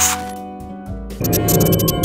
ます。